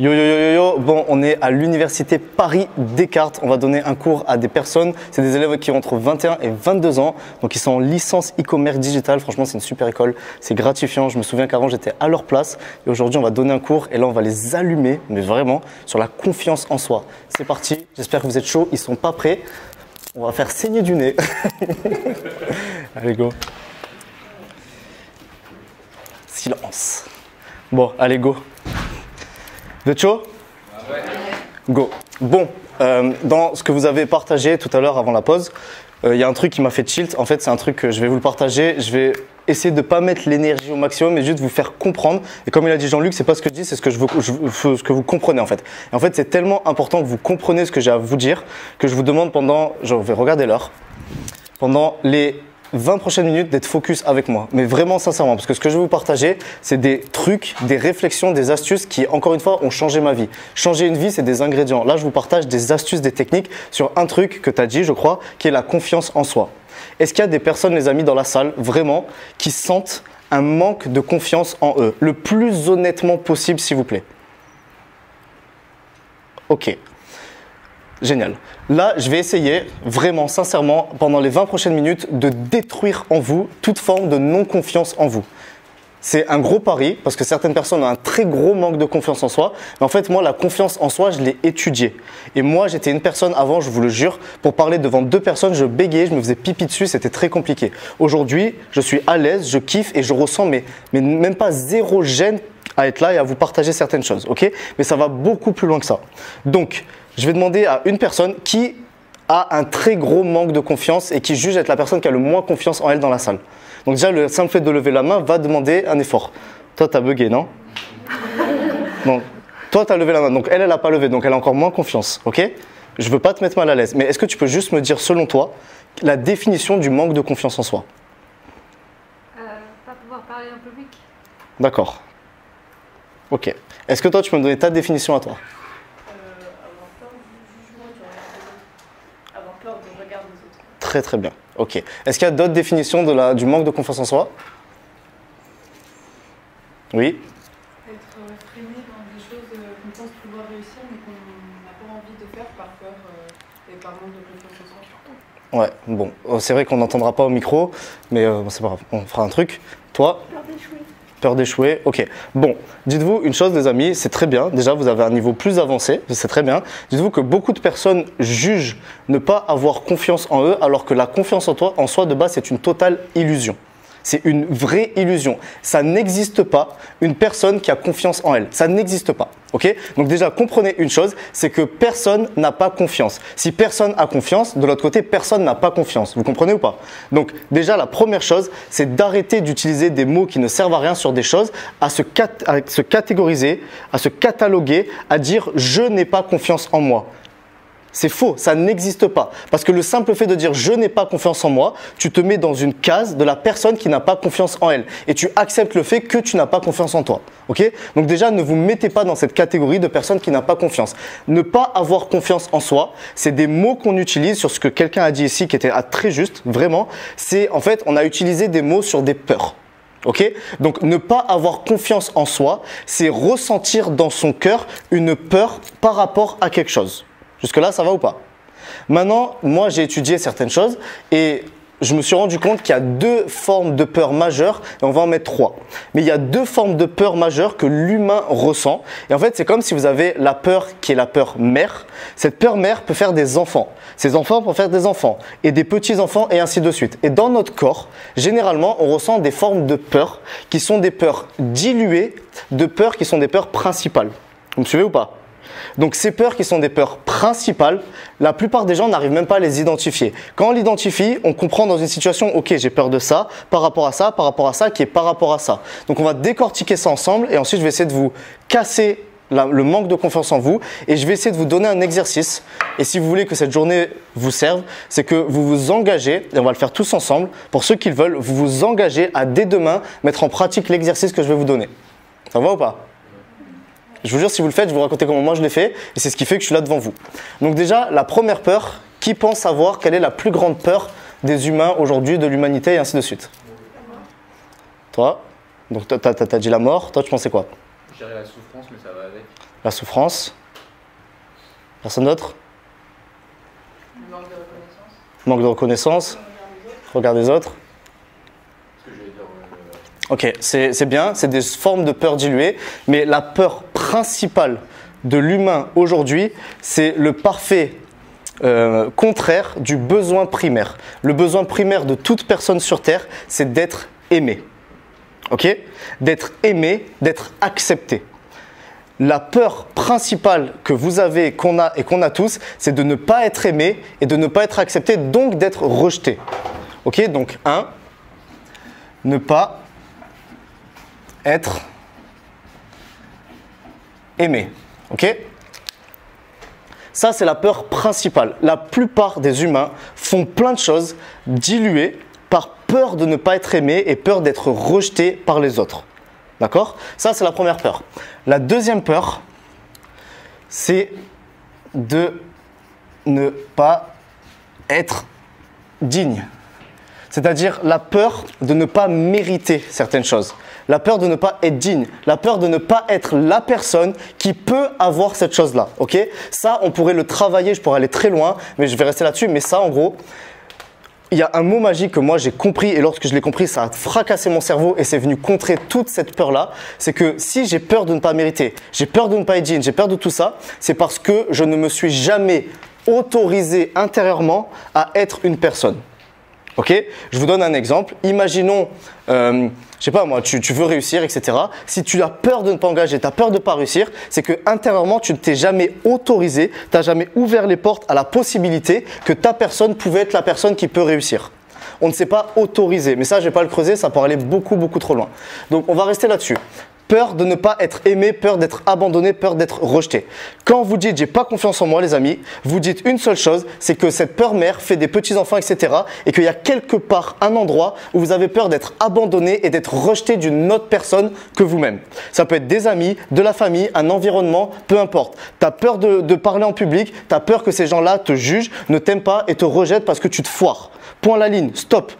Yo yo yo yo yo, bon on est à l'université Paris Descartes, on va donner un cours à des personnes, c'est des élèves qui ont entre 21 et 22 ans, donc ils sont en licence e-commerce digital, franchement c'est une super école, c'est gratifiant, je me souviens qu'avant j'étais à leur place. Et aujourd'hui on va donner un cours. Et là on va les allumer, mais vraiment sur la confiance en soi. C'est parti, j'espère que vous êtes chauds, ils sont pas prêts, on va faire saigner du nez. allez go. Silence. Bon, allez go. Vous êtes Go. Bon, euh, dans ce que vous avez partagé tout à l'heure avant la pause, euh, il y a un truc qui m'a fait tilt. En fait, c'est un truc que je vais vous le partager. Je vais essayer de ne pas mettre l'énergie au maximum, mais juste vous faire comprendre. Et comme il a dit Jean-Luc, c'est pas ce que je dis, c'est ce que je veux- ce que vous comprenez en fait. Et en fait, c'est tellement important que vous compreniez ce que j'ai à vous dire que je vous demande pendant, je vais regarder l'heure, pendant les 20 prochaines minutes d'être focus avec moi. Mais vraiment sincèrement, parce que ce que je vais vous partager, c'est des trucs, des réflexions, des astuces qui, encore une fois, ont changé ma vie. Changer une vie, c'est des ingrédients. Là, je vous partage des astuces, des techniques sur un truc que tu as dit, je crois, qui est la confiance en soi. Est-ce qu'il y a des personnes, les amis, dans la salle, vraiment, qui sentent un manque de confiance en eux? Le plus honnêtement possible, s'il vous plaît. Ok. Génial. Là, je vais essayer, vraiment, sincèrement, pendant les 20 prochaines minutes, de détruire en vous toute forme de non-confiance en vous. C'est un gros pari, parce que certaines personnes ont un très gros manque de confiance en soi. Mais en fait, moi, la confiance en soi, je l'ai étudiée. Et moi, j'étais une personne avant, je vous le jure, pour parler devant deux personnes, je bégayais, je me faisais pipi dessus, c'était très compliqué. Aujourd'hui, je suis à l'aise, je kiffe et je ressens, mais, même pas zéro gêne à être là et à vous partager certaines choses, ok? Mais ça va beaucoup plus loin que ça. Donc, je vais demander à une personne qui a un très gros manque de confiance et qui juge être la personne qui a le moins confiance en elle dans la salle. Donc déjà, le simple fait de lever la main va demander un effort. Toi, tu as bugué, non Donc, toi, tu as levé la main. Donc, elle, elle n'a pas levé. Donc, elle a encore moins confiance, ok? Je veux pas te mettre mal à l'aise. Mais est-ce que tu peux juste me dire, selon toi, la définition du manque de confiance en soi? Euh, pas pouvoir parler en public. D'accord. Ok. Est-ce que toi, tu peux me donner ta définition à toi Euh, avoir peur du jugement du regard des autres. Avoir peur du regard des autres. Très très bien. Ok. Est-ce qu'il y a d'autres définitions de la, du manque de confiance en soi? Oui. Être euh, freiné dans des choses euh, qu'on pense pouvoir réussir mais qu'on n'a pas envie de faire par peur euh, et par manque de confiance en soi. Ouais, bon. Oh, C'est vrai qu'on n'entendra pas au micro, mais euh, c'est pas grave. On fera un truc. Toi? Peur. Peur d'échouer, ok. Bon, dites-vous une chose, les amis, c'est très bien. Déjà, vous avez un niveau plus avancé, c'est très bien. Dites-vous que beaucoup de personnes jugent ne pas avoir confiance en eux, alors que la confiance en toi, en soi, de base, c'est une totale illusion. C'est une vraie illusion. Ça n'existe pas une personne qui a confiance en elle. Ça n'existe pas. Ok? Donc déjà, comprenez une chose, c'est que personne n'a pas confiance. Si personne a confiance, de l'autre côté, personne n'a pas confiance. Vous comprenez ou pas? Donc déjà, la première chose, c'est d'arrêter d'utiliser des mots qui ne servent à rien sur des choses, à se, cat- à se catégoriser, à se cataloguer, à dire je n'ai pas confiance en moi. C'est faux, ça n'existe pas. Parce que le simple fait de dire je n'ai pas confiance en moi, tu te mets dans une case de la personne qui n'a pas confiance en elle. Et tu acceptes le fait que tu n'as pas confiance en toi. Ok? Donc déjà, ne vous mettez pas dans cette catégorie de personne qui n'a pas confiance. Ne pas avoir confiance en soi, c'est des mots qu'on utilise sur ce que quelqu'un a dit ici qui était très juste, vraiment. C'est en fait, on a utilisé des mots sur des peurs. Ok? Donc ne pas avoir confiance en soi, c'est ressentir dans son cœur une peur par rapport à quelque chose. Jusque-là, ça va ou pas? Maintenant, moi, j'ai étudié certaines choses et je me suis rendu compte qu'il y a deux formes de peur majeures et on va en mettre trois. Mais il y a deux formes de peur majeures que l'humain ressent. Et en fait, c'est comme si vous avez la peur qui est la peur mère. Cette peur mère peut faire des enfants. Ces enfants peuvent faire des enfants et des petits-enfants et ainsi de suite. Et dans notre corps, généralement, on ressent des formes de peur qui sont des peurs diluées de peurs qui sont des peurs principales. Vous me suivez ou pas? Donc ces peurs qui sont des peurs principales, la plupart des gens n'arrivent même pas à les identifier. Quand on l'identifie, on comprend dans une situation, ok, j'ai peur de ça, par rapport à ça, par rapport à ça, qui est par rapport à ça. Donc on va décortiquer ça ensemble et ensuite je vais essayer de vous casser le manque de confiance en vous et je vais essayer de vous donner un exercice. Et si vous voulez que cette journée vous serve, c'est que vous vous engagez, et on va le faire tous ensemble, pour ceux qui le veulent, vous vous engagez à dès demain mettre en pratique l'exercice que je vais vous donner. Ça va ou pas? Je vous jure, si vous le faites, je vous raconter comment moi je l'ai fait, et c'est ce qui fait que je suis là devant vous. Donc déjà, la première peur, qui pense savoir quelle est la plus grande peur des humains aujourd'hui, de l'humanité, et ainsi de suite Toi? Donc toi, t'as t'as dit la mort, toi tu pensais quoi? Je dirais la souffrance, mais ça va avec. La souffrance. Personne d'autre? Le manque de reconnaissance. Manque de reconnaissance. Regard des autres. Ok, c'est bien, c'est des formes de peur diluées, mais la peur principale de l'humain aujourd'hui, c'est le parfait euh, contraire du besoin primaire. Le besoin primaire de toute personne sur Terre, c'est d'être aimé. Ok? D'être aimé, d'être accepté. La peur principale que vous avez, qu'on a et qu'on a tous, c'est de ne pas être aimé et de ne pas être accepté, donc d'être rejeté. Ok? Donc, un, ne pas être aimé. Ok? Ça, c'est la peur principale. La plupart des humains font plein de choses diluées par peur de ne pas être aimé et peur d'être rejeté par les autres. D'accord? Ça, c'est la première peur. La deuxième peur, c'est de ne pas être digne. C'est-à-dire la peur de ne pas mériter certaines choses. La peur de ne pas être digne. La peur de ne pas être la personne qui peut avoir cette chose-là. Ok? Ça, on pourrait le travailler, je pourrais aller très loin, mais je vais rester là-dessus. Mais ça, en gros, il y a un mot magique que moi j'ai compris et lorsque je l'ai compris, ça a fracassé mon cerveau et c'est venu contrer toute cette peur-là. C'est que si j'ai peur de ne pas mériter, j'ai peur de ne pas être digne, j'ai peur de tout ça, c'est parce que je ne me suis jamais autorisé intérieurement à être une personne. Ok? Je vous donne un exemple. Imaginons, euh, je sais pas moi, tu, veux réussir, etc. Si tu as peur de ne pas engager, tu as peur de ne pas réussir, c'est que intérieurement, tu ne t'es jamais autorisé, tu n'as jamais ouvert les portes à la possibilité que ta personne pouvait être la personne qui peut réussir. On ne s'est pas autorisé. Mais ça, je vais pas le creuser, ça pourrait aller beaucoup, beaucoup trop loin. Donc, on va rester là-dessus. Peur de ne pas être aimé, peur d'être abandonné, peur d'être rejeté. Quand vous dites j'ai pas confiance en moi, les amis, vous dites une seule chose, c'est que cette peur mère fait des petits enfants, etc. Et qu'il y a quelque part un endroit où vous avez peur d'être abandonné et d'être rejeté d'une autre personne que vous-même. Ça peut être des amis, de la famille, un environnement, peu importe. Tu as peur de, de parler en public, tu as peur que ces gens-là te jugent, ne t'aiment pas et te rejettent parce que tu te foires. Point la ligne, stop.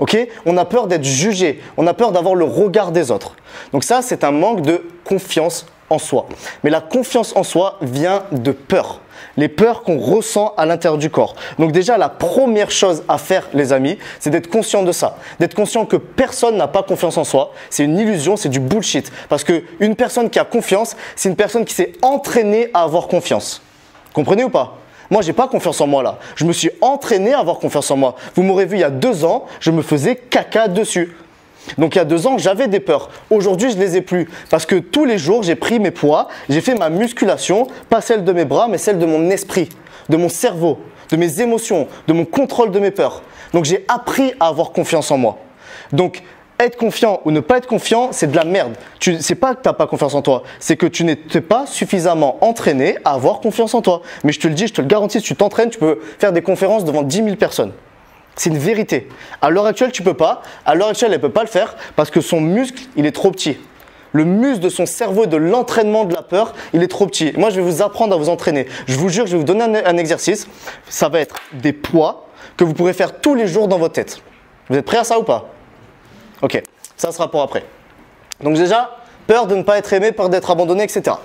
On a peur d'être jugé, on a peur d'avoir le regard des autres. Donc ça, c'est un manque de confiance en soi. Mais la confiance en soi vient de peur. Les peurs qu'on ressent à l'intérieur du corps. Donc déjà, la première chose à faire, les amis, c'est d'être conscient de ça. D'être conscient que personne n'a pas confiance en soi. C'est une illusion, c'est du bullshit. Parce qu'une personne qui a confiance, c'est une personne qui s'est entraînée à avoir confiance. Comprenez ou pas? Moi, j'ai pas confiance en moi là. Je me suis entraîné à avoir confiance en moi. Vous m'aurez vu il y a deux ans, je me faisais caca dessus. Donc il y a deux ans, j'avais des peurs. Aujourd'hui, je les ai plus. Parce que tous les jours, j'ai pris mes poids, j'ai fait ma musculation, pas celle de mes bras, mais celle de mon esprit, de mon cerveau, de mes émotions, de mon contrôle de mes peurs. Donc j'ai appris à avoir confiance en moi. Donc être confiant ou ne pas être confiant, c'est de la merde. Tu, c'est pas que tu n'as pas confiance en toi, c'est que tu n'étais pas suffisamment entraîné à avoir confiance en toi. Mais je te le dis, je te le garantis, si tu t'entraînes, tu peux faire des conférences devant 10 000 personnes. C'est une vérité. À l'heure actuelle, tu peux pas. À l'heure actuelle, elle peut pas le faire parce que son muscle, il est trop petit. Le muscle de son cerveau de l'entraînement de la peur, il est trop petit. Moi, je vais vous apprendre à vous entraîner. Je vous jure, je vais vous donner un, un exercice. Ça va être des poids que vous pourrez faire tous les jours dans votre tête. Vous êtes prêts à ça ou pas? Ok, ça sera pour après. Donc déjà, peur de ne pas être aimé, peur d'être abandonné, etc.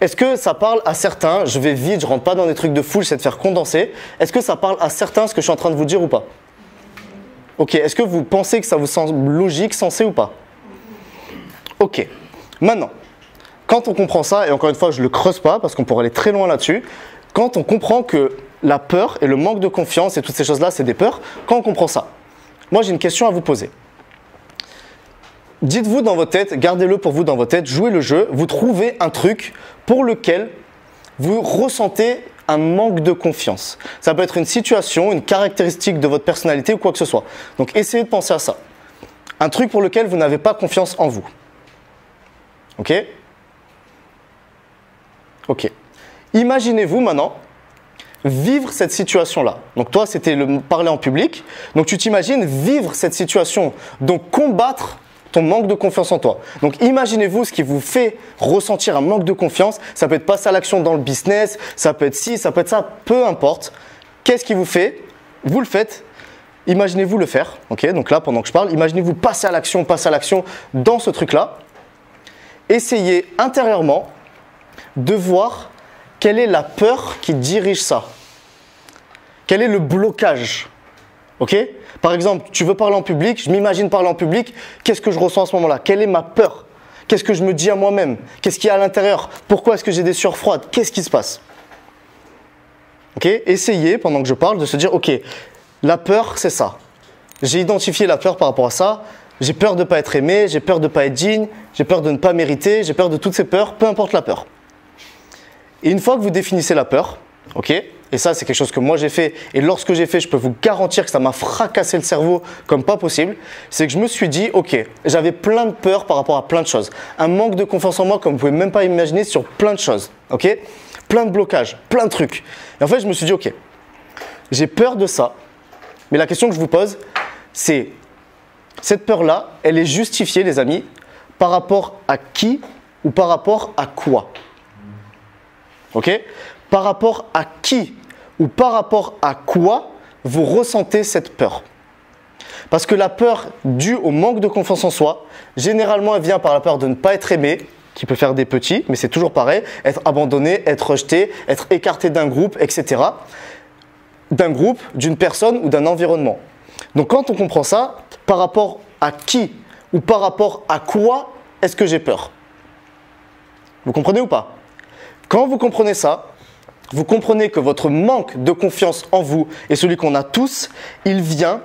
Est-ce que ça parle à certains Je vais vite, je rentre pas dans des trucs de foule, c'est de faire condenser. Est-ce que ça parle à certains ce que je suis en train de vous dire ou pas? Ok, est-ce que vous pensez que ça vous semble logique, sensé ou pas? Ok, maintenant, quand on comprend ça, et encore une fois, je le creuse pas parce qu'on pourrait aller très loin là-dessus, quand on comprend que la peur et le manque de confiance et toutes ces choses-là, c'est des peurs, quand on comprend ça, moi j'ai une question à vous poser. Dites-vous dans votre tête, gardez-le pour vous dans votre tête, jouez le jeu, vous trouvez un truc pour lequel vous ressentez un manque de confiance. Ça peut être une situation, une caractéristique de votre personnalité ou quoi que ce soit. Donc essayez de penser à ça. Un truc pour lequel vous n'avez pas confiance en vous. Ok? Ok. Imaginez-vous maintenant vivre cette situation-là. Donc toi, c'était le parler en public. Donc tu t'imagines vivre cette situation, donc combattre ton manque de confiance en toi. Donc imaginez-vous ce qui vous fait ressentir un manque de confiance. Ça peut être passer à l'action dans le business, ça peut être ci, ça peut être ça, peu importe. Qu'est-ce qui vous fait? Vous le faites. Imaginez-vous le faire. Donc là, pendant que je parle, imaginez-vous passer à l'action, passer à l'action dans ce truc-là. Essayez intérieurement de voir quelle est la peur qui dirige ça. Quel est le blocage Par exemple, tu veux parler en public, je m'imagine parler en public, qu'est-ce que je ressens à ce moment-là? Quelle est ma peur? Qu'est-ce que je me dis à moi-même? Qu'est-ce qu'il y a à l'intérieur? Pourquoi est-ce que j'ai des sueurs froides? Qu'est-ce qui se passe? Ok? Essayez, pendant que je parle, de se dire, ok, la peur, c'est ça. J'ai identifié la peur par rapport à ça. J'ai peur de ne pas être aimé, j'ai peur de ne pas être digne, j'ai peur de ne pas mériter, j'ai peur de toutes ces peurs, peu importe la peur. Et une fois que vous définissez la peur, ok Et ça, c'est quelque chose que moi j'ai fait. Et lorsque j'ai fait, je peux vous garantir que ça m'a fracassé le cerveau comme pas possible. C'est que je me suis dit, ok, j'avais plein de peur par rapport à plein de choses. Un manque de confiance en moi, comme vous pouvez même pas imaginer, sur plein de choses. Ok? Plein de blocages, plein de trucs. Et en fait, je me suis dit, ok, j'ai peur de ça. Mais la question que je vous pose, c'est cette peur-là, elle est justifiée, les amis, par rapport à qui ou par rapport à quoi? Ok? Par rapport à qui ou par rapport à quoi vous ressentez cette peur? Parce que la peur due au manque de confiance en soi, généralement, elle vient par la peur de ne pas être aimé, qui peut faire des petits, mais c'est toujours pareil, être abandonné, être rejeté, être écarté d'un groupe, etc. D'un groupe, d'une personne ou d'un environnement. Donc quand on comprend ça, par rapport à qui ou par rapport à quoi est-ce que j'ai peur? Vous comprenez ou pas? Quand vous comprenez ça, vous comprenez que votre manque de confiance en vous et celui qu'on a tous, il vient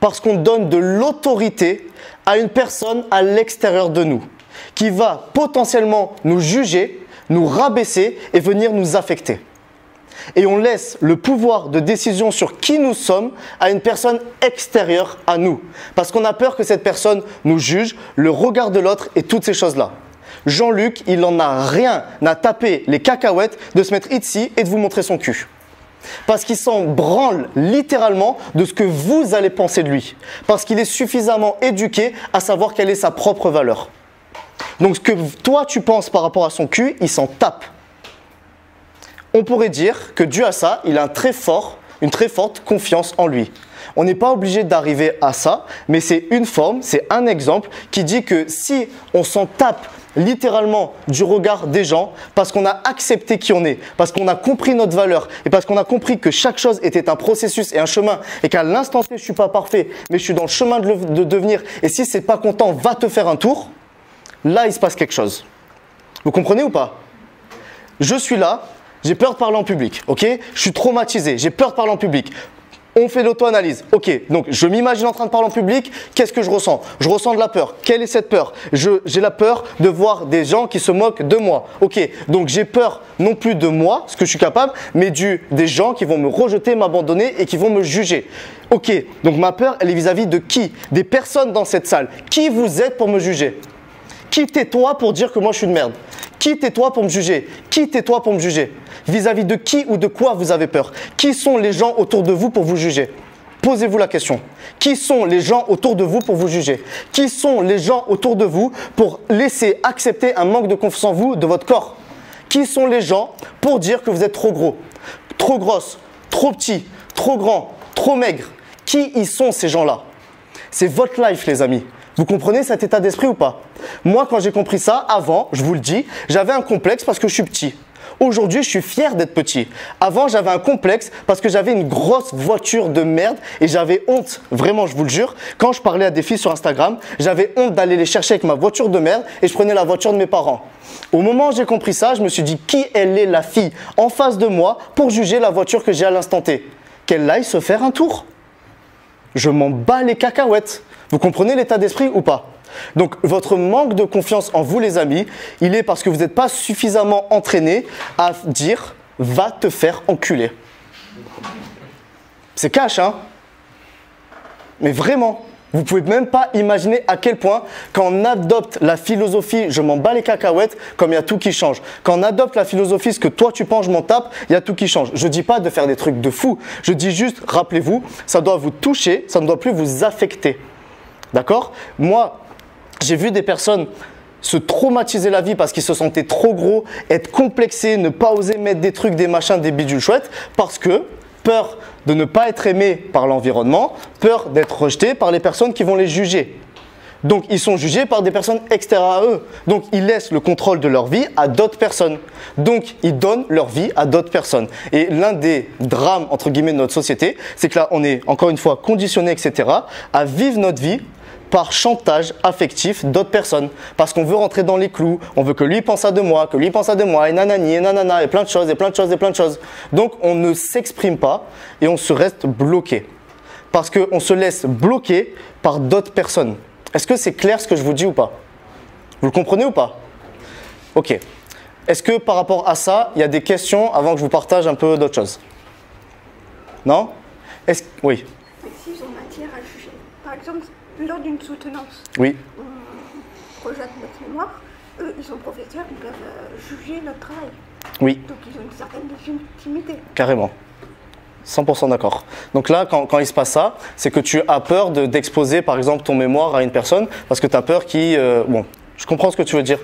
parce qu'on donne de l'autorité à une personne à l'extérieur de nous qui va potentiellement nous juger, nous rabaisser et venir nous affecter. Et on laisse le pouvoir de décision sur qui nous sommes à une personne extérieure à nous. Parce qu'on a peur que cette personne nous juge, le regard de l'autre et toutes ces choses-là. Jean-Luc, il n'en a rien à taper les cacahuètes de se mettre ici et de vous montrer son cul. Parce qu'il s'en branle littéralement de ce que vous allez penser de lui. Parce qu'il est suffisamment éduqué à savoir quelle est sa propre valeur. Donc ce que toi tu penses par rapport à son cul, il s'en tape. On pourrait dire que dû à ça, il a une très forte confiance en lui. On n'est pas obligé d'arriver à ça, mais c'est une forme, c'est un exemple qui dit que si on s'en tape littéralement du regard des gens, parce qu'on a accepté qui on est, parce qu'on a compris notre valeur, et parce qu'on a compris que chaque chose était un processus et un chemin, et qu'à l'instant T, je suis pas parfait, mais je suis dans le chemin de, devenir, et si c'est pas content, va te faire un tour, là, il se passe quelque chose. Vous comprenez ou pas? Je suis là, j'ai peur de parler en public, ok? Je suis traumatisé, j'ai peur de parler en public. On fait l'auto-analyse. Ok, donc je m'imagine en train de parler en public. Qu'est-ce que je ressens? Je ressens de la peur. Quelle est cette peur? J'ai la peur de voir des gens qui se moquent de moi. Ok, donc j'ai peur non plus de moi, ce que je suis capable, mais du, des gens qui vont me rejeter, m'abandonner et qui vont me juger. Ok, donc ma peur, elle est vis-à-vis de qui? Des personnes dans cette salle. Qui vous êtes pour me juger? Qui t'es-toi pour dire que moi je suis une merde? Qui t'es-toi pour me juger? Qui t'es-toi pour me juger? Vis-à-vis de qui ou de quoi vous avez peur? Qui sont les gens autour de vous pour vous juger? Posez-vous la question. Qui sont les gens autour de vous pour vous juger? Qui sont les gens autour de vous pour laisser accepter un manque de confiance en vous de votre corps? Qui sont les gens pour dire que vous êtes trop gros, trop grosse, trop petit, trop grand, trop maigre? Qui y sont ces gens-là? C'est votre life, les amis. Vous comprenez cet état d'esprit ou pas? Moi, quand j'ai compris ça, avant, je vous le dis, j'avais un complexe parce que je suis petit. Aujourd'hui, je suis fier d'être petit. Avant, j'avais un complexe parce que j'avais une grosse voiture de merde et j'avais honte, vraiment, je vous le jure. Quand je parlais à des filles sur Instagram, j'avais honte d'aller les chercher avec ma voiture de merde et je prenais la voiture de mes parents. Au moment où j'ai compris ça, je me suis dit qui elle est la fille en face de moi pour juger la voiture que j'ai à l'instant T? Qu'elle aille se faire un tour? Je m'en bats les cacahuètes. Vous comprenez l'état d'esprit ou pas? Donc votre manque de confiance en vous les amis, il est parce que vous n'êtes pas suffisamment entraîné à dire va te faire enculer. C'est cash hein? Mais vraiment, vous pouvez même pas imaginer à quel point quand on adopte la philosophie je m'en bats les cacahuètes, comme il y a tout qui change. Quand on adopte la philosophie ce que toi tu penses je m'en tape, il y a tout qui change. Je dis pas de faire des trucs de fou. Je dis juste rappelez-vous, ça doit vous toucher, ça ne doit plus vous affecter. D'accord? Moi, j'ai vu des personnes se traumatiser la vie parce qu'ils se sentaient trop gros, être complexés, ne pas oser mettre des trucs, des machins, des bidules chouettes, parce que peur de ne pas être aimé par l'environnement, peur d'être rejeté par les personnes qui vont les juger. Donc ils sont jugés par des personnes extérieures à eux. Donc ils laissent le contrôle de leur vie à d'autres personnes. Donc ils donnent leur vie à d'autres personnes. Et l'un des drames, entre guillemets, de notre société, c'est que là, on est, encore une fois, conditionné, etc., à vivre notre vie par chantage affectif d'autres personnes. Parce qu'on veut rentrer dans les clous, on veut que lui pense à de moi, que lui pense à de moi, et nanani, et nanana, et plein de choses, et plein de choses, et plein de choses. Donc on ne s'exprime pas et on se reste bloqué. Parce qu'on se laisse bloquer par d'autres personnes. Est-ce que c'est clair ce que je vous dis ou pas? Vous le comprenez ou pas? Ok. Est-ce que par rapport à ça, il y a des questions avant que je vous partage un peu d'autres choses? Non? Est-ce Oui. Lors d'une soutenance, Oui. on projette notre mémoire, eux, ils sont professeurs, ils peuvent euh, juger notre travail. Oui. Donc ils ont une certaine légitimité. Carrément. 100% d'accord. Donc là, quand, quand il se passe ça, c'est que tu as peur de- d'exposer, par exemple, ton mémoire à une personne parce que tu as peur qu'il... euh, bon, je comprends ce que tu veux dire.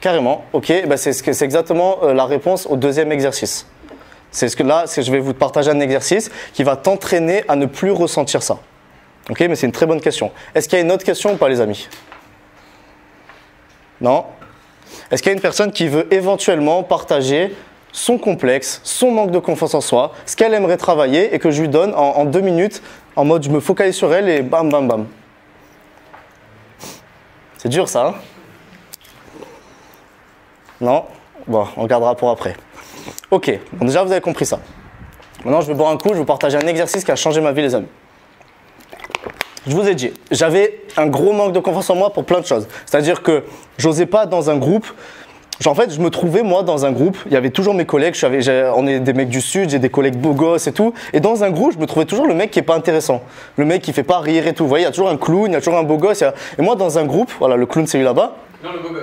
Carrément. Ok, bah c'est ce que- c'est exactement euh, la réponse au deuxième exercice. C'est ce que là, c'est je vais vous partager un exercice qui va t'entraîner à ne plus ressentir ça. Ok, mais c'est une très bonne question. Est-ce qu'il y a une autre question ou pas, les amis? Non? Est-ce qu'il y a une personne qui veut éventuellement partager son complexe, son manque de confiance en soi, ce qu'elle aimerait travailler et que je lui donne en, deux minutes, en mode je me focalise sur elle et bam, bam, bam? C'est dur ça, hein? Non? Bon, on gardera pour après. Ok, bon, déjà vous avez compris ça. Maintenant, je vais boire un coup, je vais vous partager un exercice qui a changé ma vie, les amis. Je vous ai dit, j'avais un gros manque de confiance en moi pour plein de choses. C'est-à-dire que j'osais pas dans un groupe. En fait, je me trouvais moi dans un groupe. Il y avait toujours mes collègues. On est des mecs du sud, j'ai des collègues beaux gosses et tout. Et dans un groupe, je me trouvais toujours le mec qui est pas intéressant, le mec qui fait pas rire et tout. Vous voyez, il y a toujours un clown, il y a toujours un beau gosse. Et moi, dans un groupe, voilà, le clown c'est lui là-bas. Non, le beau.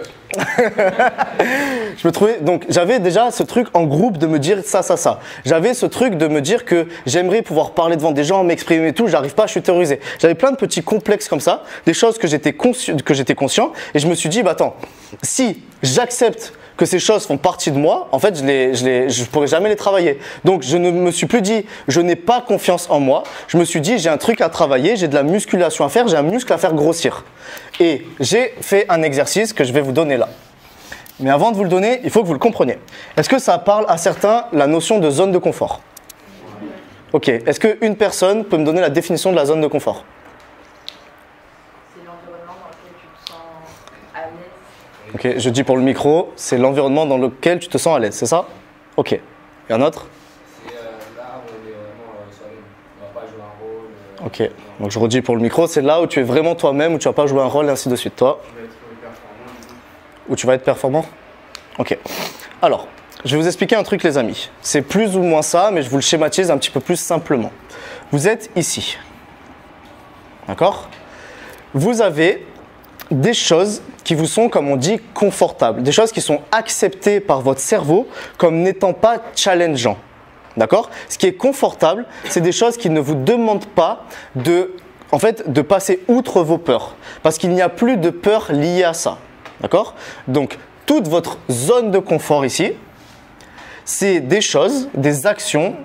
Je me trouvais donc j'avais déjà ce truc en groupe de me dire ça ça ça. J'avais ce truc de me dire que j'aimerais pouvoir parler devant des gens, m'exprimer et tout, j'arrive pas, je suis terrorisé. J'avais plein de petits complexes comme ça, des choses que j'étais que j'étais conscient et je me suis dit bah attends, si j'accepte que ces choses font partie de moi, en fait, je les, je je pourrais jamais les travailler. Donc, je ne me suis plus dit, je n'ai pas confiance en moi. Je me suis dit, j'ai un truc à travailler, j'ai de la musculation à faire, j'ai un muscle à faire grossir. Et j'ai fait un exercice que je vais vous donner là. Mais avant de vous le donner, il faut que vous le compreniez. Est-ce que ça parle à certains la notion de zone de confort? Ok. Est-ce qu'une personne peut me donner la définition de la zone de confort C'est l'environnement dans lequel tu te sens à l'aise. Ok. Je dis pour le micro, c'est l'environnement dans lequel tu te sens à l'aise, c'est ça? Ok. Et un autre? Ok. Donc je redis pour le micro, c'est là où tu es vraiment toi-même, où tu vas pas jouer un rôle et ainsi de suite. Toi? Où tu vas être performant? Ok. Alors, je vais vous expliquer un truc, les amis. C'est plus ou moins ça, mais je vous le schématise un petit peu plus simplement. Vous êtes ici. D'accord? Vous avez des choses qui vous sont, comme on dit, confortables. Des choses qui sont acceptées par votre cerveau comme n'étant pas challengeants. D'accord? Ce qui est confortable, c'est des choses qui ne vous demandent pas de, en fait, de passer outre vos peurs. Parce qu'il n'y a plus de peur liée à ça. D'accord? Donc, toute votre zone de confort ici, c'est des choses, des actions,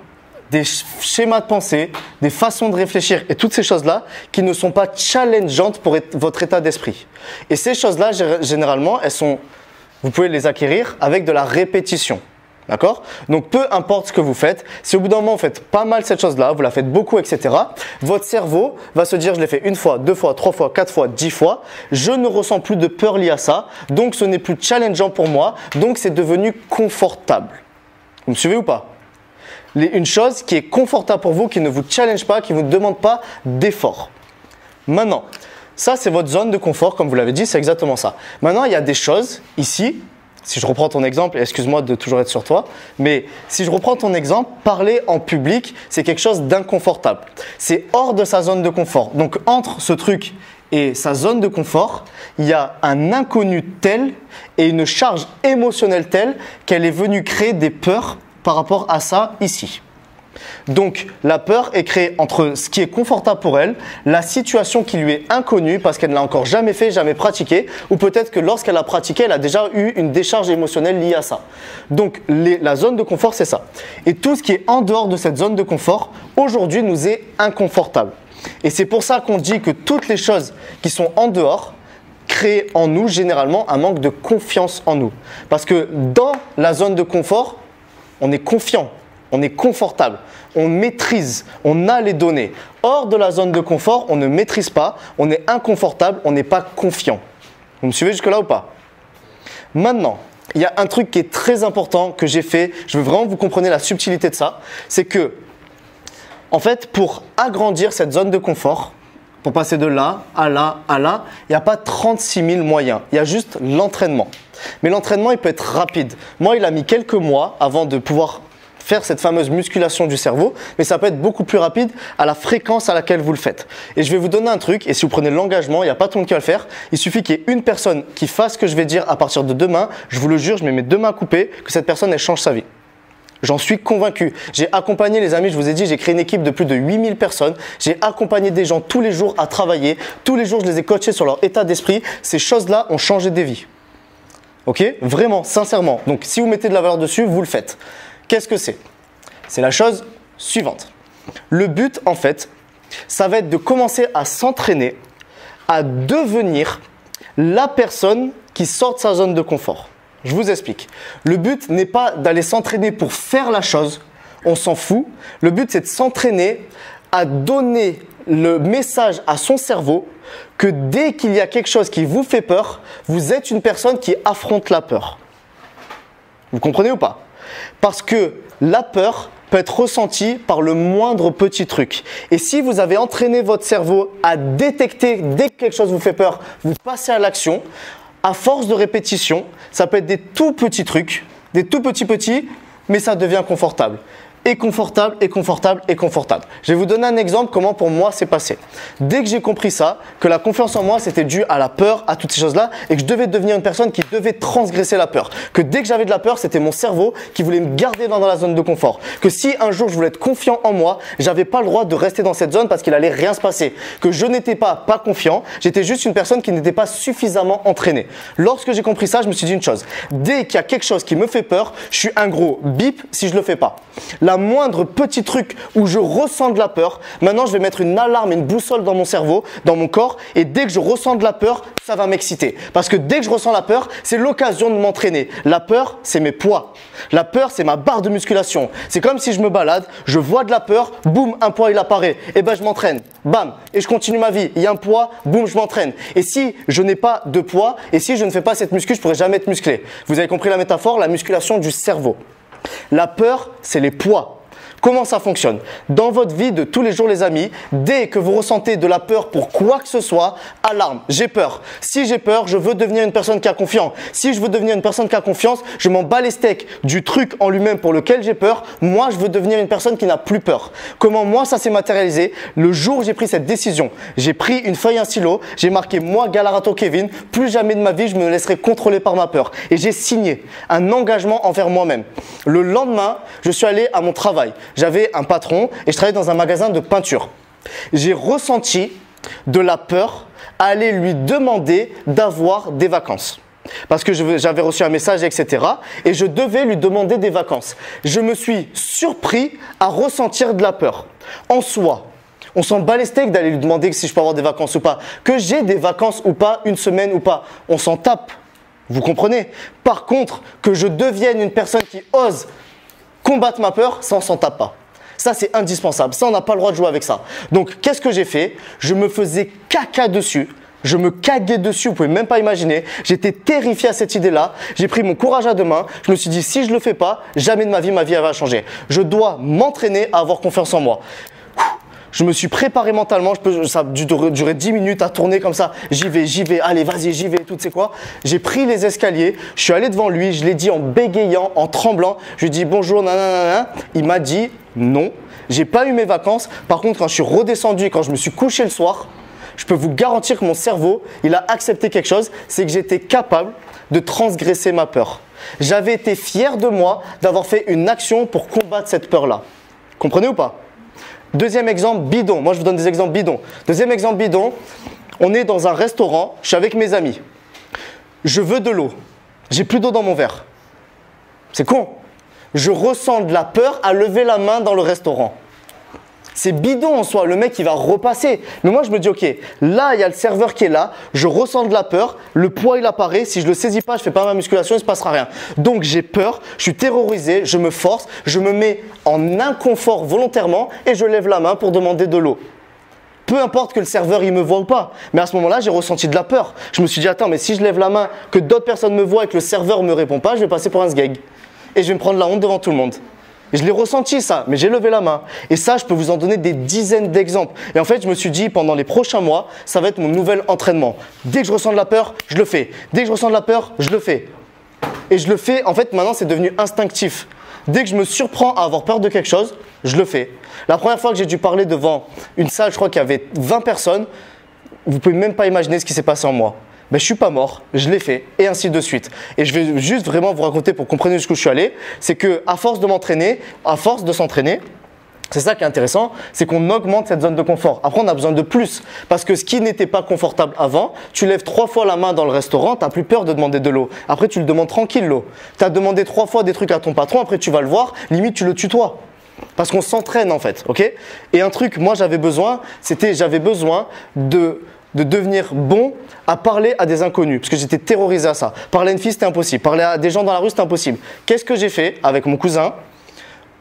des sch- schémas de pensée, des façons de réfléchir et toutes ces choses-là qui ne sont pas challengeantes pour votre état d'esprit. Et ces choses-là, gé- généralement, elles sont, vous pouvez les acquérir avec de la répétition. D'accord? Donc peu importe ce que vous faites, si au bout d'un moment vous faites pas mal cette chose-là, vous la faites beaucoup, etc., votre cerveau va se dire je l'ai fait une fois, deux fois, trois fois, quatre fois, dix fois, je ne ressens plus de peur liée à ça, donc ce n'est plus challengeant pour moi, donc c'est devenu confortable. Vous me suivez ou pas? Une chose qui est confortable pour vous, qui ne vous challenge pas, qui ne vous demande pas d'effort. Maintenant, ça c'est votre zone de confort, comme vous l'avez dit, c'est exactement ça. Maintenant, il y a des choses ici, si je reprends ton exemple, excuse-moi de toujours être sur toi, mais si je reprends ton exemple, parler en public, c'est quelque chose d'inconfortable. C'est hors de sa zone de confort. Donc entre ce truc et sa zone de confort, il y a un inconnu tel et une charge émotionnelle telle qu'elle est venue créer des peurs par rapport à ça ici. Donc la peur est créée entre ce qui est confortable pour elle, la situation qui lui est inconnue parce qu'elle ne l'a encore jamais fait, jamais pratiqué, ou peut-être que lorsqu'elle a pratiqué, elle a déjà eu une décharge émotionnelle liée à ça. Donc la zone de confort, c'est ça. Et tout ce qui est en dehors de cette zone de confort, aujourd'hui, nous est inconfortable. Et c'est pour ça qu'on dit que toutes les choses qui sont en dehors créent en nous généralement un manque de confiance en nous. Parce que dans la zone de confort, on est confiant, on est confortable, on maîtrise, on a les données. Hors de la zone de confort, on ne maîtrise pas, on est inconfortable, on n'est pas confiant. Vous me suivez jusque-là ou pas? Maintenant, il y a un truc qui est très important que j'ai fait, je veux vraiment que vous compreniez la subtilité de ça, c'est que, en fait, pour agrandir cette zone de confort, pour passer de là à là à là, il n'y a pas 36 000 moyens, il y a juste l'entraînement. Mais l'entraînement, il peut être rapide. Moi, il a mis quelques mois avant de pouvoir faire cette fameuse musculation du cerveau, mais ça peut être beaucoup plus rapide à la fréquence à laquelle vous le faites. Et je vais vous donner un truc, et si vous prenez l'engagement, il n'y a pas tout le monde qui va le faire, il suffit qu'il y ait une personne qui fasse ce que je vais dire à partir de demain, je vous le jure, je mets mes deux mains coupées, que cette personne, elle change sa vie. J'en suis convaincu. J'ai accompagné les amis, je vous ai dit, j'ai créé une équipe de plus de 8000 personnes. J'ai accompagné des gens tous les jours à travailler. Tous les jours, je les ai coachés sur leur état d'esprit. Ces choses-là ont changé des vies. Ok Vraiment, sincèrement. Donc, si vous mettez de la valeur dessus, vous le faites. Qu'est-ce que c'est? C'est la chose suivante. Le but, en fait, ça va être de commencer à s'entraîner à devenir la personne qui sort de sa zone de confort. Je vous explique. Le but n'est pas d'aller s'entraîner pour faire la chose, on s'en fout. Le but, c'est de s'entraîner à donner le message à son cerveau que dès qu'il y a quelque chose qui vous fait peur, vous êtes une personne qui affronte la peur. Vous comprenez ou pas? Parce que la peur peut être ressentie par le moindre petit truc. Et si vous avez entraîné votre cerveau à détecter dès que quelque chose vous fait peur, vous passez à l'action, à force de répétition, ça peut être des tout petits trucs, des tout petits petits, mais ça devient confortable. Et confortable, et confortable, et confortable. Je vais vous donner un exemple comment pour moi c'est passé. Dès que j'ai compris ça, que la confiance en moi c'était dû à la peur, à toutes ces choses-là, et que je devais devenir une personne qui devait transgresser la peur. Que dès que j'avais de la peur, c'était mon cerveau qui voulait me garder dans la zone de confort. Que si un jour je voulais être confiant en moi, j'avais pas le droit de rester dans cette zone parce qu'il allait rien se passer. Que je n'étais pas pas confiant, j'étais juste une personne qui n'était pas suffisamment entraînée. Lorsque j'ai compris ça, je me suis dit une chose. Dès qu'il y a quelque chose qui me fait peur, je suis un gros bip si je le fais pas. Moindre petit truc où je ressens de la peur, maintenant je vais mettre une alarme, une boussole dans mon cerveau, dans mon corps, et dès que je ressens de la peur, ça va m'exciter. Parce que dès que je ressens la peur, c'est l'occasion de m'entraîner. La peur, c'est mes poids. La peur, c'est ma barre de musculation. C'est comme si je me balade, je vois de la peur, boum, un poids il apparaît. Et ben je m'entraîne. Bam, et je continue ma vie. Il y a un poids, boum, je m'entraîne. Et si je n'ai pas de poids, et si je ne fais pas cette muscu, je pourrai jamais être musclé. Vous avez compris la métaphore, la musculation du cerveau. La peur, c'est les poids. Comment ça fonctionne Dans votre vie de tous les jours, les amis, dès que vous ressentez de la peur pour quoi que ce soit, alarme, j'ai peur. Si j'ai peur, je veux devenir une personne qui a confiance. Si je veux devenir une personne qui a confiance, je m'en bats les steaks du truc en lui-même pour lequel j'ai peur. Moi, je veux devenir une personne qui n'a plus peur. Comment moi, ça s'est matérialisé Le jour où j'ai pris cette décision, j'ai pris une feuille, un stylo, j'ai marqué moi, Galarato Kevin, plus jamais de ma vie, je me laisserai contrôler par ma peur. Et j'ai signé un engagement envers moi-même. Le lendemain, je suis allé à mon travail j'avais un patron et je travaillais dans un magasin de peinture. J'ai ressenti de la peur à aller lui demander d'avoir des vacances. Parce que j'avais reçu un message, etc. Et je devais lui demander des vacances. Je me suis surpris à ressentir de la peur. En soi, on s'en bat les steaks d'aller lui demander si je peux avoir des vacances ou pas. Que j'ai des vacances ou pas, une semaine ou pas. On s'en tape. Vous comprenez? Par contre, que je devienne une personne qui ose combattre ma peur, ça on s'en tape pas. Ça c'est indispensable, ça on n'a pas le droit de jouer avec ça. Donc qu'est-ce que j'ai fait? Je me faisais caca dessus. Je me caguais dessus, vous pouvez même pas imaginer. J'étais terrifié à cette idée-là. J'ai pris mon courage à deux mains. Je me suis dit, si je le fais pas, jamais de ma vie, ma vie va changer. Je dois m'entraîner à avoir confiance en moi. Je me suis préparé mentalement, je peux, ça a dû durer durer 10 minutes à tourner comme ça. J'y vais, j'y vais, allez, vas-y, j'y vais, tout, c'est quoi. J'ai pris les escaliers, je suis allé devant lui, je l'ai dit en bégayant, en tremblant. Je lui ai dit bonjour, nanana. Il m'a dit non. J'ai pas eu mes vacances. Par contre, quand je suis redescendu quand je me suis couché le soir, je peux vous garantir que mon cerveau, il a accepté quelque chose, c'est que j'étais capable de transgresser ma peur. J'avais été fier de moi d'avoir fait une action pour combattre cette peur-là. Comprenez ou pas? Deuxième exemple bidon. Moi, je vous donne des exemples bidons. Deuxième exemple bidon. On est dans un restaurant. Je suis avec mes amis. Je veux de l'eau. J'ai plus d'eau dans mon verre. C'est con. Je ressens de la peur à lever la main dans le restaurant. C'est bidon en soi, le mec il va repasser. Mais moi je me dis ok, là il y a le serveur qui est là, je ressens de la peur, le poids il apparaît, si je le saisis pas, je fais pas ma musculation, il se passera rien. Donc j'ai peur, je suis terrorisé, je me force, je me mets en inconfort volontairement et je lève la main pour demander de l'eau. Peu importe que le serveur il me voit ou pas, mais à ce moment-là j'ai ressenti de la peur. Je me suis dit attends mais si je lève la main, que d'autres personnes me voient et que le serveur me répond pas, je vais passer pour un sgeg et je vais me prendre la honte devant tout le monde. Je l'ai ressenti ça, mais j'ai levé la main. Et ça, je peux vous en donner des dizaines d'exemples. Et en fait, je me suis dit, pendant les prochains mois, ça va être mon nouvel entraînement. Dès que je ressens de la peur, je le fais. Dès que je ressens de la peur, je le fais. Et je le fais, en fait, maintenant, c'est devenu instinctif. Dès que je me surprends à avoir peur de quelque chose, je le fais. La première fois que j'ai dû parler devant une salle, je crois qu'il y avait 20 personnes, vous pouvez même pas imaginer ce qui s'est passé en moi. Ben, je suis pas mort, je l'ai fait, et ainsi de suite. Et je vais juste vraiment vous raconter pour comprendre jusqu'où je suis allé, c'est que à force de m'entraîner, à force de s'entraîner, c'est ça qui est intéressant, c'est qu'on augmente cette zone de confort. Après, on a besoin de plus. Parce que ce qui n'était pas confortable avant, tu lèves trois fois la main dans le restaurant, tu n'as plus peur de demander de l'eau. Après, tu le demandes tranquille, l'eau. Tu as demandé trois fois des trucs à ton patron, après, tu vas le voir, limite, tu le tutoies. Parce qu'on s'entraîne, en fait. Et un truc, moi, j'avais besoin, c'était, j'avais besoin de de devenir bon à parler à des inconnus, parce que j'étais terrorisé à ça. Parler à une fille, c'était impossible. Parler à des gens dans la rue, c'était impossible. Qu'est-ce que j'ai fait avec mon cousin?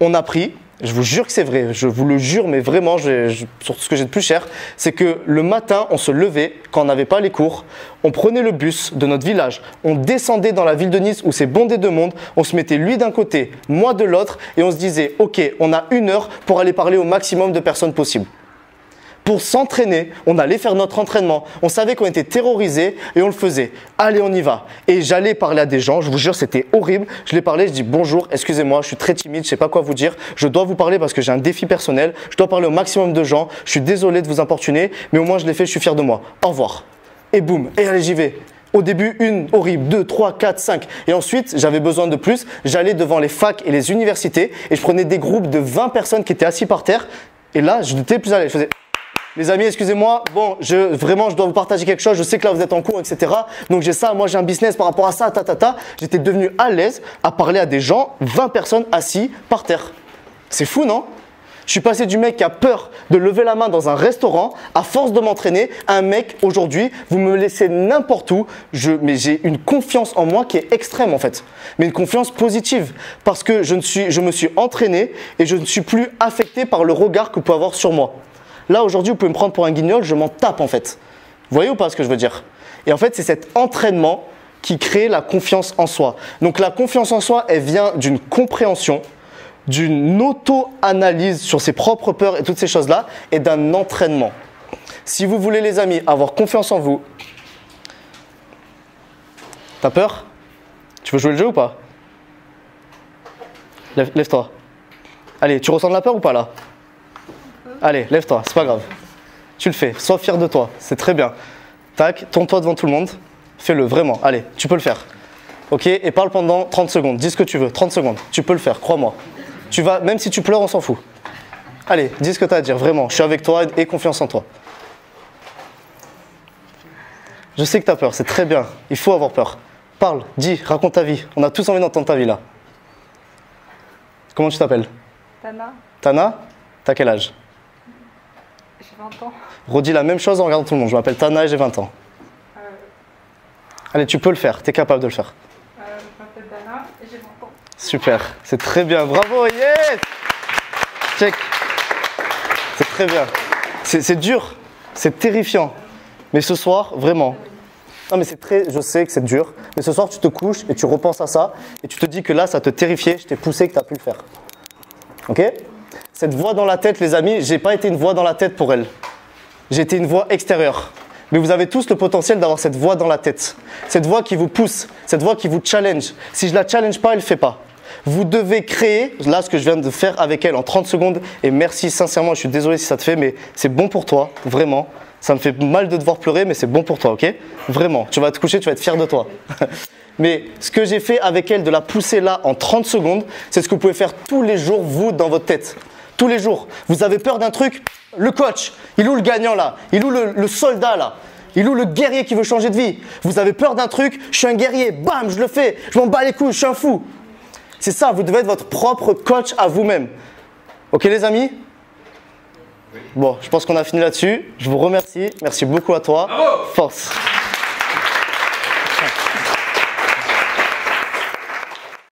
On a pris, je vous jure que c'est vrai, je vous le jure, mais vraiment, sur ce que j'ai de plus cher, c'est que le matin, on se levait, quand on n'avait pas les cours, on prenait le bus de notre village, on descendait dans la ville de Nice où c'est bondé de monde, on se mettait lui d'un côté, moi de l'autre, et on se disait, ok, on a une heure pour aller parler au maximum de personnes possible pour s'entraîner, on allait faire notre entraînement. On savait qu'on était terrorisé et on le faisait. Allez, on y va. Et j'allais parler à des gens, je vous jure, c'était horrible. Je les parlais, je dis bonjour, excusez-moi, je suis très timide, je sais pas quoi vous dire. Je dois vous parler parce que j'ai un défi personnel. Je dois parler au maximum de gens. Je suis désolé de vous importuner, mais au moins je l'ai fait, je suis fier de moi. Au revoir. Et boum, et allez, j'y vais. Au début, une, horrible, deux, trois, quatre, cinq. Et ensuite, j'avais besoin de plus. J'allais devant les facs et les universités et je prenais des groupes de 20 personnes qui étaient assis par terre. Et là, je n'étais plus à. Je faisais les amis, excusez-moi, bon, je, vraiment, je dois vous partager quelque chose. Je sais que là, vous êtes en cours, etc. Donc, j'ai ça, moi, j'ai un business par rapport à ça, ta, ta, ta. J'étais devenu à l'aise à parler à des gens, 20 personnes assis par terre. C'est fou, non? Je suis passé du mec qui a peur de lever la main dans un restaurant, à force de m'entraîner, à un mec, aujourd'hui, vous me laissez n'importe où, je, mais j'ai une confiance en moi qui est extrême, en fait. Mais une confiance positive. Parce que je, me suis entraîné et je ne suis plus affecté par le regard que pouvez avoir sur moi. Là, aujourd'hui, vous pouvez me prendre pour un guignol, je m'en tape en fait. Vous voyez ou pas ce que je veux dire? Et en fait, c'est cet entraînement qui crée la confiance en soi. Donc la confiance en soi, elle vient d'une compréhension, d'une auto-analyse sur ses propres peurs et toutes ces choses-là, et d'un entraînement. Si vous voulez, les amis, avoir confiance en vous, t'as peur? Tu veux jouer le jeu ou pas? Lève- Lève-toi. Allez, tu ressens de la peur ou pas là? Allez, lève-toi, c'est pas grave. Tu le fais, sois fier de toi, c'est très bien. Tac, tourne-toi devant tout le monde, fais-le vraiment. Allez, tu peux le faire. Ok Et parle pendant 30 secondes, dis ce que tu veux, 30 secondes. Tu peux le faire, crois-moi. Tu vas, même si tu pleures, on s'en fout. Allez, dis ce que tu as à dire, vraiment. Je suis avec toi et confiance en toi. Je sais que tu as peur, c'est très bien. Il faut avoir peur. Parle, dis, raconte ta vie. On a tous envie d'entendre ta vie là. Comment tu t'appelles? Tana, Tana? T'as quel âge? 20 ans. Redis la même chose en regardant tout le monde. Je m'appelle Tana et j'ai 20 ans. Euh, Allez, tu peux le faire, tu es capable de le faire. euh, je m'appelle Dana et j'ai 20 ans. Super, c'est très bien. Bravo, yes Check. C'est très bien. C'est c'est dur, c'est terrifiant. Mais ce soir, vraiment. Non, mais c'est très. Je sais que c'est dur. Mais ce soir, tu te couches et tu repenses à ça. Et tu te dis que là, ça te terrifiait. Je t'ai poussé que tu as pu le faire. Ok? Cette voix dans la tête, les amis, j'ai pas été une voix dans la tête pour elle. J'ai été une voix extérieure. Mais vous avez tous le potentiel d'avoir cette voix dans la tête. Cette voix qui vous pousse, cette voix qui vous challenge. Si je la challenge pas, elle ne fait pas. Vous devez créer, là ce que je viens de faire avec elle en 30 secondes, et merci sincèrement, je suis désolé si ça te fait, mais c'est bon pour toi, vraiment. Ça me fait mal de devoir pleurer, mais c'est bon pour toi, ok? Vraiment, tu vas te coucher, tu vas être fier de toi. mais ce que j'ai fait avec elle, de la pousser là en 30 secondes, c'est ce que vous pouvez faire tous les jours, vous, dans votre tête. Tous les jours. Vous avez peur d'un truc Le coach, il où le gagnant là? Il où le, le soldat là? Il où le guerrier qui veut changer de vie? Vous avez peur d'un truc Je suis un guerrier, bam, je le fais. Je m'en bats les couilles, je suis un fou. C'est ça, vous devez être votre propre coach à vous-même. Ok les amis? Bon, je pense qu'on a fini là-dessus. Je vous remercie. Merci beaucoup à toi. Bravo Force.